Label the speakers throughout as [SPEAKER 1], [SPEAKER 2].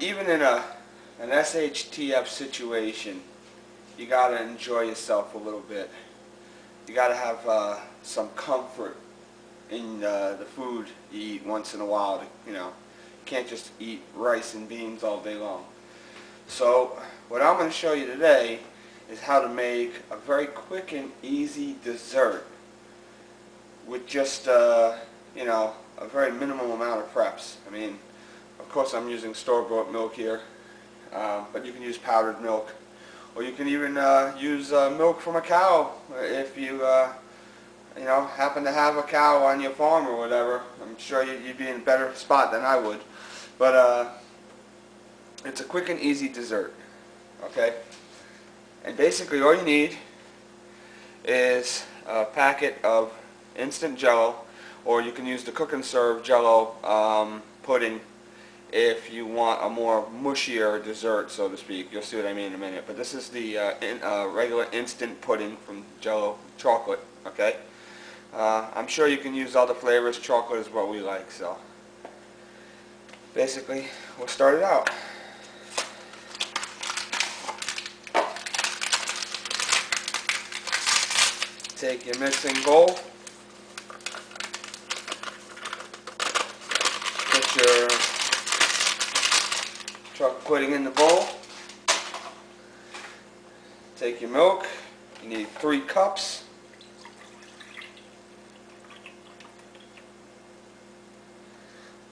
[SPEAKER 1] even in a an SHTF situation, you gotta enjoy yourself a little bit. You gotta have uh, some comfort in uh, the food you eat once in a while. To, you know, you can't just eat rice and beans all day long. So what I'm going to show you today is how to make a very quick and easy dessert with just uh, you know a very minimal amount of preps. I mean, of course I'm using store-bought milk here, um, but you can use powdered milk, or you can even uh, use uh, milk from a cow if you uh, you know happen to have a cow on your farm or whatever. I'm sure you'd be in a better spot than I would, but uh, it's a quick and easy dessert. Okay, and basically all you need is a packet of instant jello or you can use the cook and serve jello um, pudding if you want a more mushier dessert so to speak. You'll see what I mean in a minute. But this is the uh, in, uh, regular instant pudding from jello chocolate okay? Uh, I'm sure you can use other flavors. Chocolate is what we like so. Basically we'll start it out. Take your mixing bowl your chocolate pudding in the bowl. Take your milk. You need three cups.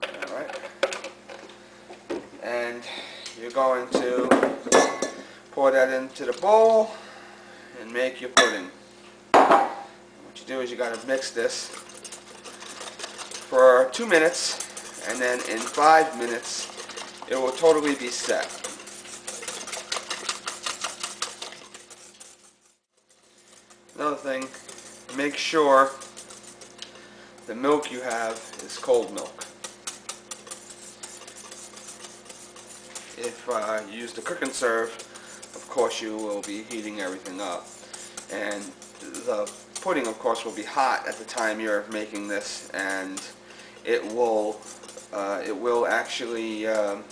[SPEAKER 1] Alright. And you're going to pour that into the bowl and make your pudding. What you do is you got to mix this for two minutes and then in five minutes it will totally be set. Another thing, make sure the milk you have is cold milk. If uh, you use the cook and serve, of course you will be heating everything up. And the pudding, of course, will be hot at the time you're making this, and it will uh, it will actually um,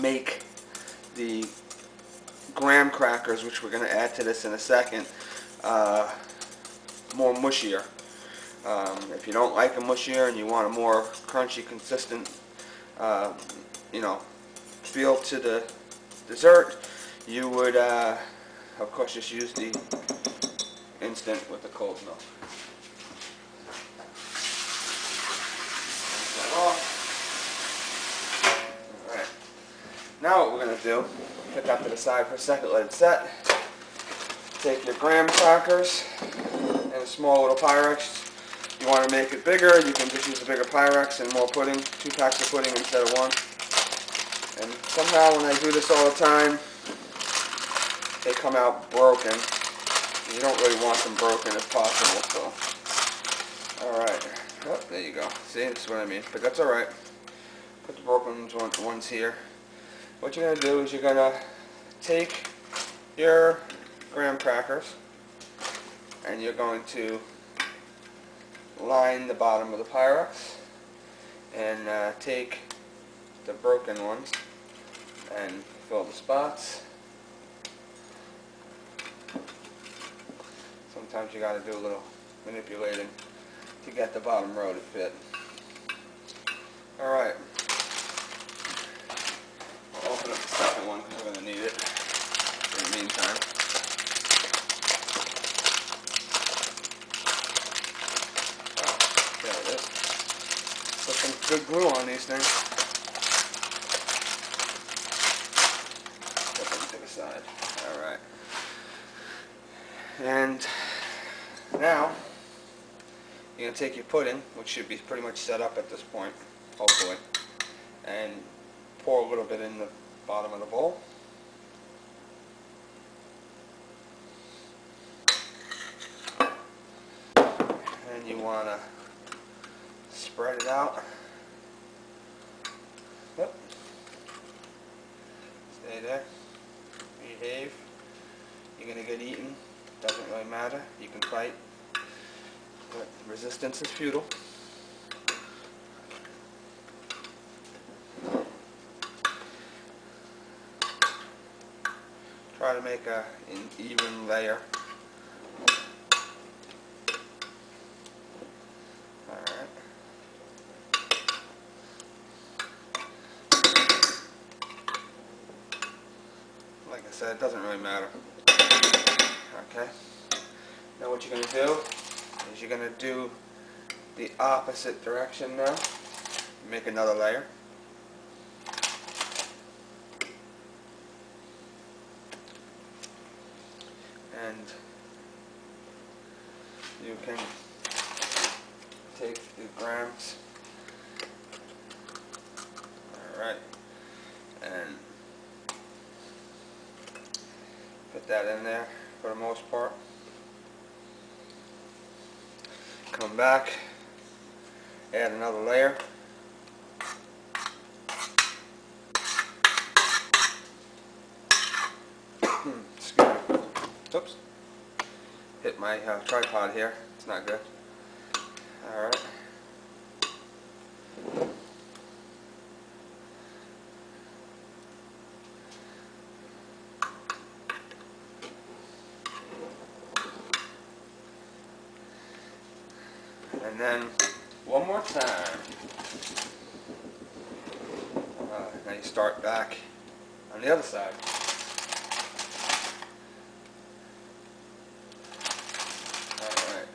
[SPEAKER 1] make the graham crackers, which we're going to add to this in a second, uh, more mushier. Um, if you don't like a mushier and you want a more crunchy, consistent, uh, you know, feel to the dessert, you would, uh, of course, just use the instant with the cold milk. Now what we're going to do, put that to the side for a second, let it set. Take your graham crackers and a small little Pyrex. You want to make it bigger, you can just use a bigger Pyrex and more pudding, two packs of pudding instead of one. And somehow when I do this all the time, they come out broken. You don't really want them broken if possible, so. Alright. Oh, there you go. See, that's what I mean. But that's alright. Put the broken ones here what you're going to do is you're going to take your graham crackers and you're going to line the bottom of the Pyrex and uh, take the broken ones and fill the spots. Sometimes you got to do a little manipulating to get the bottom row to fit. Alright. one because we're going to need it in the meantime. Oh, there it is. Put some good glue on these things. Put them to the side. Alright. And now, you're going to take your pudding, which should be pretty much set up at this point, hopefully, and pour a little bit in the bottom of the bowl. And you want to spread it out. Stay there. Behave. You're going to get eaten. Doesn't really matter. You can fight. But resistance is futile. Try to make a, an even layer. Like it doesn't really matter. Okay. Now what you're going to do is you're going to do the opposite direction now. Make another layer. And you can take the grams. Alright. And put that in there for the most part. Come back, add another layer. Excuse me. Oops. Hit my uh, tripod here. It's not good. Alright. And then one more time. Uh, now you start back on the other side. Alright.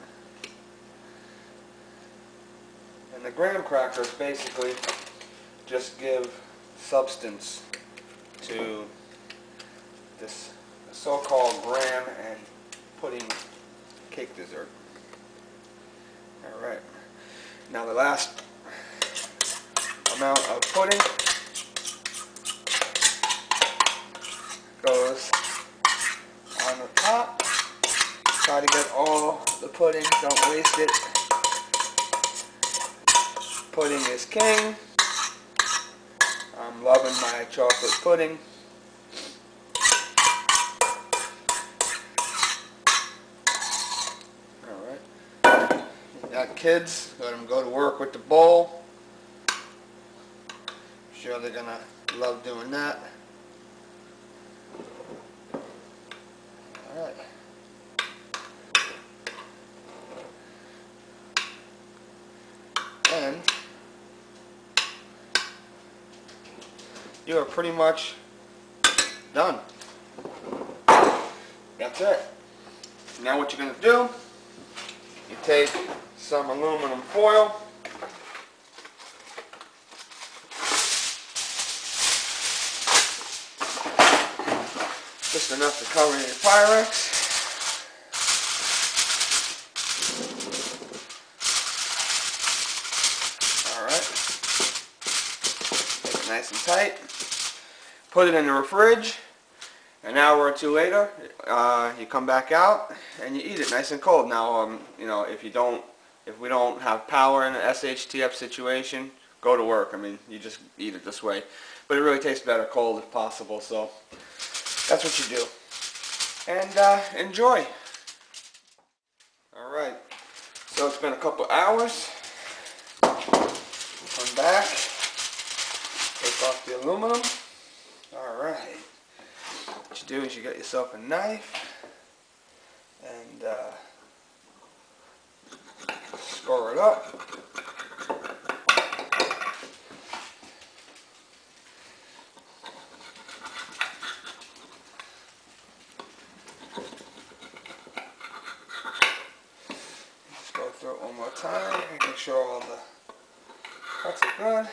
[SPEAKER 1] And the graham crackers basically just give substance to this so-called graham and pudding cake dessert. Now the last amount of pudding goes on the top. Try to get all the pudding, don't waste it. Pudding is king. I'm loving my chocolate pudding. Alright. Got kids, let them go to work with the bowl. Sure they're gonna love doing that. Alright. And you are pretty much done. That's it. Now what you're gonna do you take some aluminum foil. Just enough to cover your Pyrex. Alright. Nice and tight. Put it in the fridge. An hour or two later, uh, you come back out and you eat it nice and cold. Now, um, you know, if you don't, if we don't have power in an SHTF situation, go to work. I mean, you just eat it this way. But it really tastes better cold if possible, so that's what you do. And uh, enjoy. Alright, so it's been a couple hours. Come back, take off the aluminum. Alright what you do is you get yourself a knife and uh, score it up. Just go through it one more time, make sure all the cuts are good.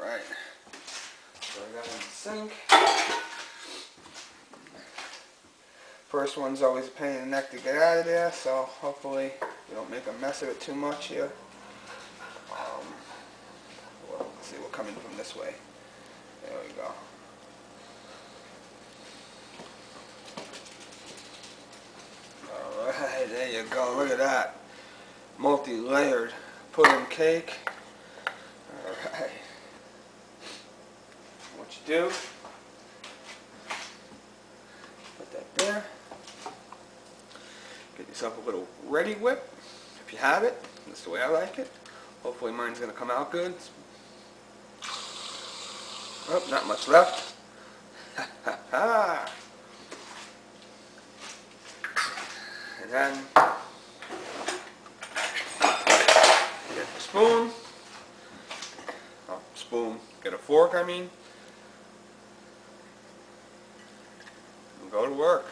[SPEAKER 1] Alright. So I got in the sink. First one's always a pain in the neck to get out of there, so hopefully we don't make a mess of it too much here. Um, well, let's see, we're coming from this way. There we go. Alright, there you go, look at that. Multi-layered pudding cake. Alright what you do, put that there, get yourself a little Reddi-wip, if you have it, that's the way I like it, hopefully mine's going to come out good, oh, not much left, and then get the spoon. Oh, spoon. Get a fork, I mean. And go to work.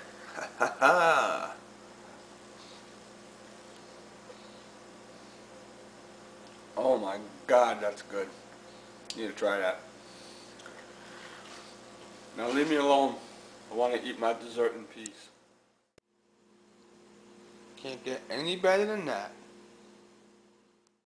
[SPEAKER 1] oh my god, that's good. You need to try that. Now leave me alone. I want to eat my dessert in peace. Can't get any better than that.